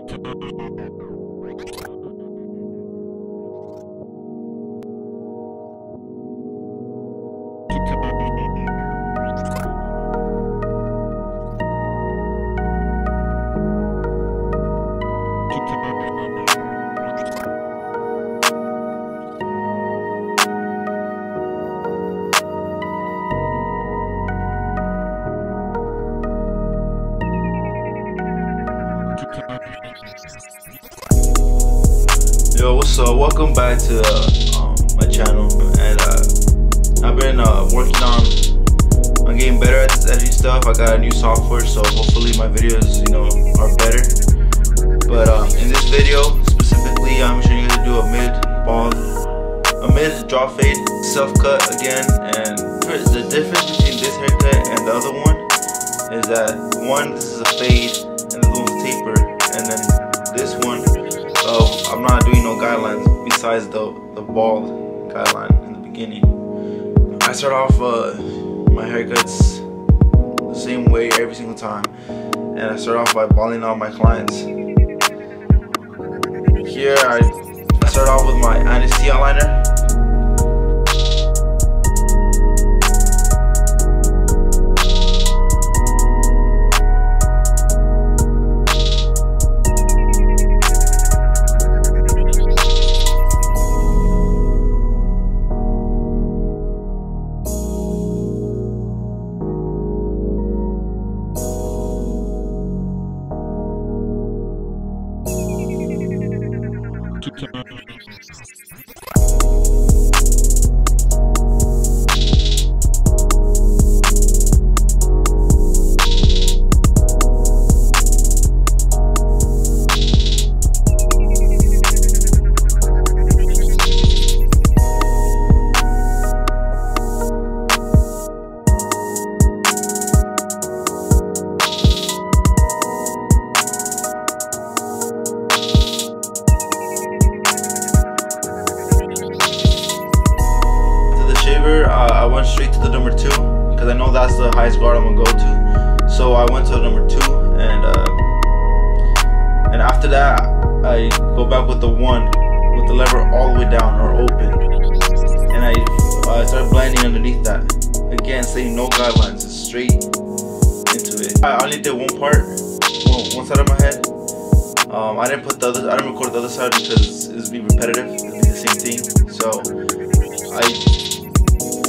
to Yo, what's up? Welcome back to uh, um, my channel, and uh, I've been uh, working on on getting better at this editing stuff. I got a new software, so hopefully my videos, you know, are better. But um, in this video specifically, I'm showing you how to do a mid bald, a mid draw fade, self cut again, and the difference between this haircut and the other one is that one, this is a fade, besides the the bald guideline in the beginning. I start off uh, my haircuts the same way every single time, and I start off by balding all my clients. Here I, start off with my Andis-T outliner. Straight to the number two because I know that's the highest guard I'm gonna go to. So I went to the number two, and uh, and after that, I go back with the one with the lever all the way down or open, and I uh, start blending underneath that. Again, saying no guidelines, it's straight into it. I only did one part, one, side of my head. Um, I didn't put the other, I didn't record the other side because it's be repetitive, it'd be the same thing. So I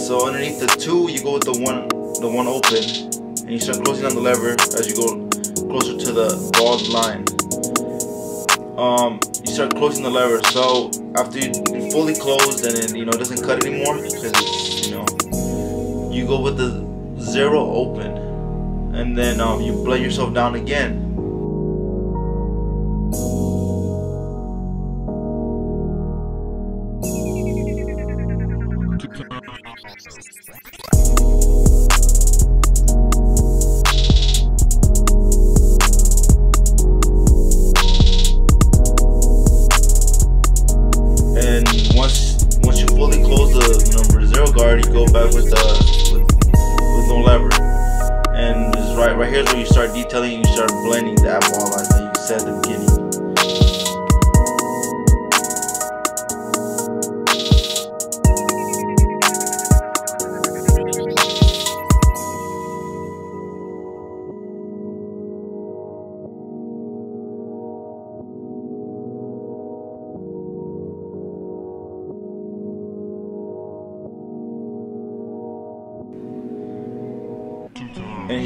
so underneath the two you go with the one the one open and you start closing on the lever as you go closer to the bald line. Um you start closing the lever. So after you fully closed and then you know it doesn't cut anymore because you know you go with the zero open. And then um, you blend yourself down again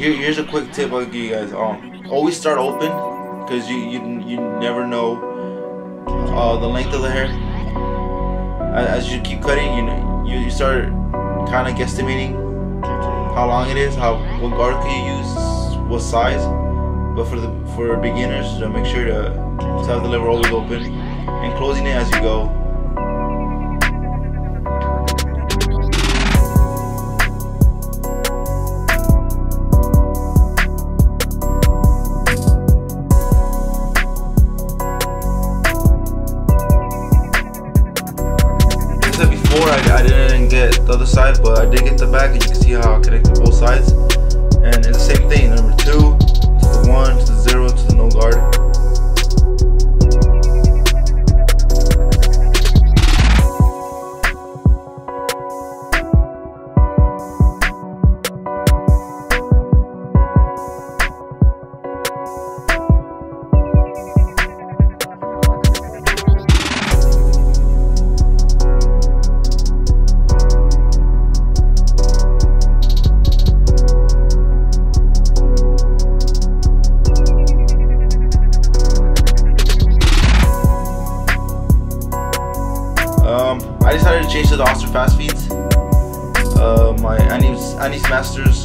here, here's a quick tip I'll give you guys. Um, always start open because you, you you never know uh, the length of the hair. As you keep cutting, you know you, you start kind of guesstimating how long it is, how what guard can you use, what size. But for the for beginners, make sure to, to have the lever always open and closing it as you go.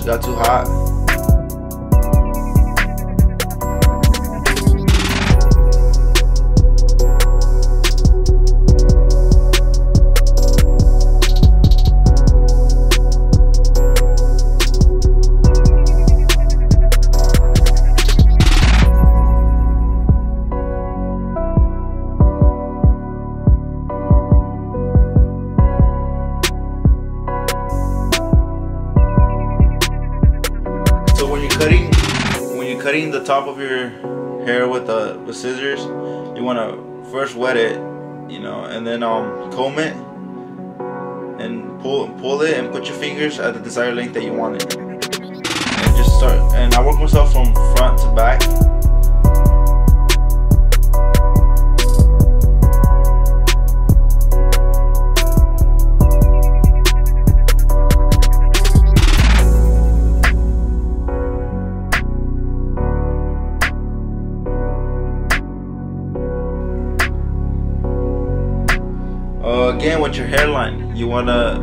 Got too hot. Cutting the top of your hair with the with scissors, you want to first wet it, you know, and then um comb it and pull pull it and put your fingers at the desired length that you want it, and just start. And I work myself from front to back. With your hairline, you want to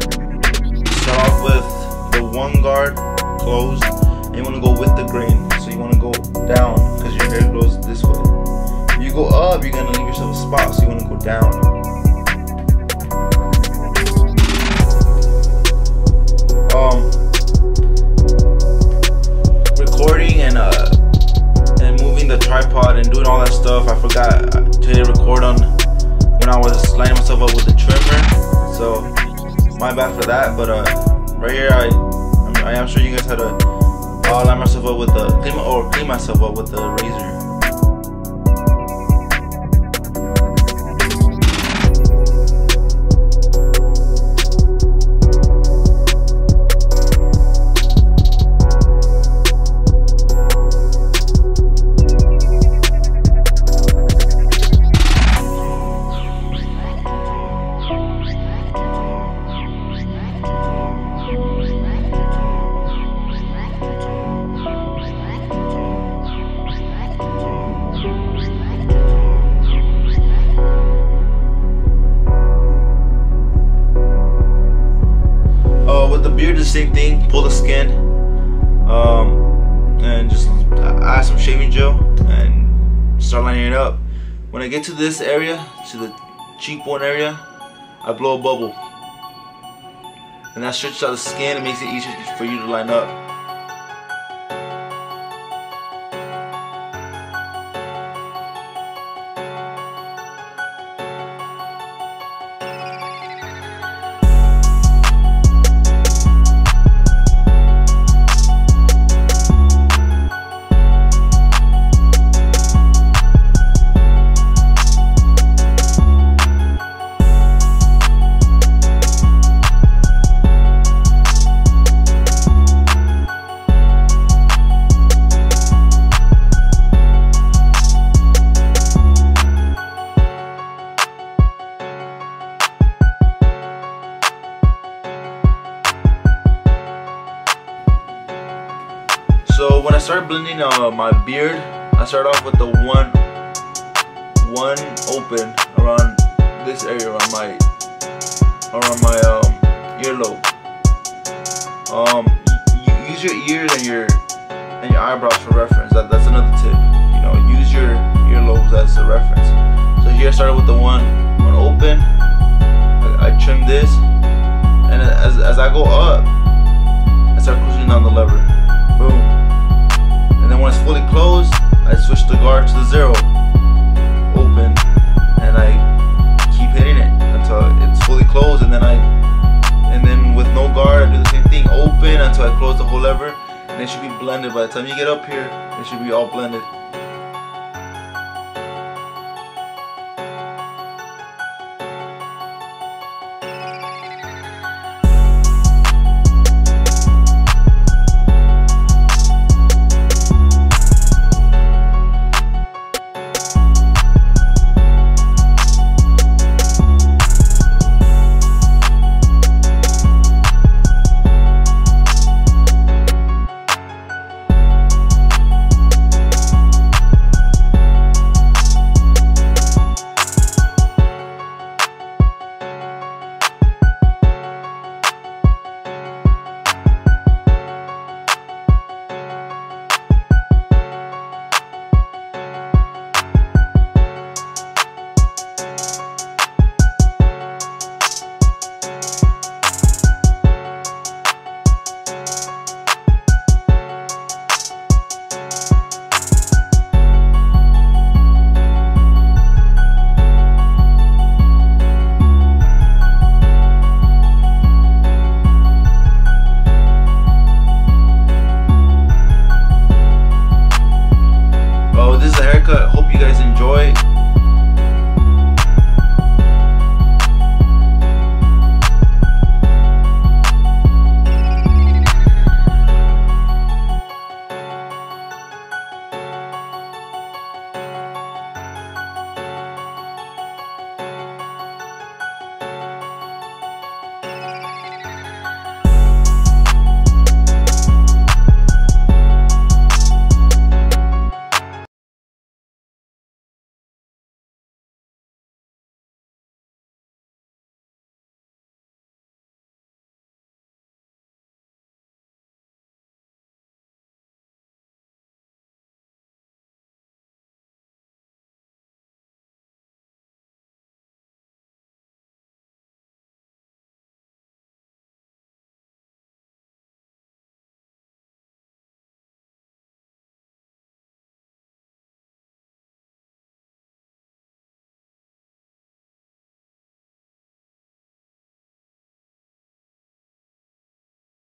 start off with the one guard closed and you want to go with the grain. So you want to go down because your hair grows this way. If you go up, you're to leave yourself a spot, so you want to go down. Um, recording and uh, and moving the tripod and doing all that stuff. I forgot to hit record on when I was lining myself up with the trimmer. So my bad for that. But uh, right here, I I am sure you guys had to uh, line myself up with the clean or clean myself up with the razor. Same thing. Pull the skin, um, and just add some shaving gel and start lining it up. When I get to this area, to the cheekbone area, I blow a bubble, and that stretches out the skin and makes it easier for you to line up. Uh, my beard, I start off with the one, one open around this area around my, around my um, earlobe. Um, use your ears and your and your eyebrows for reference. That, that's another tip. You know, use your earlobes as a reference. So here I started with the one, one open. I, I trim this, and as as I go up, I start pushing down the lever. Time you get up here, it should be all blended. you guys enjoy.